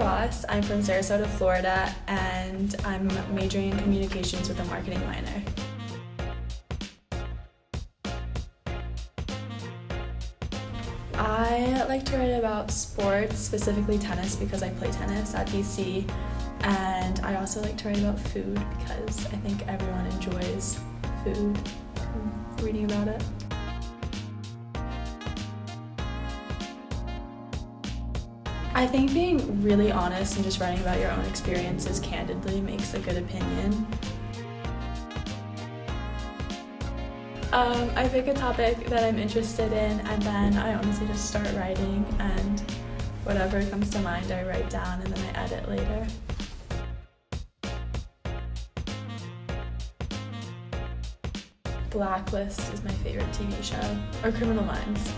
Ross. I'm from Sarasota, Florida, and I'm majoring in communications with a marketing minor. I like to write about sports, specifically tennis, because I play tennis at BC. And I also like to write about food because I think everyone enjoys food and reading about it. I think being really honest and just writing about your own experiences candidly makes a good opinion. Um, I pick a topic that I'm interested in and then I honestly just start writing and whatever comes to mind I write down and then I edit later. Blacklist is my favorite TV show, or Criminal Minds,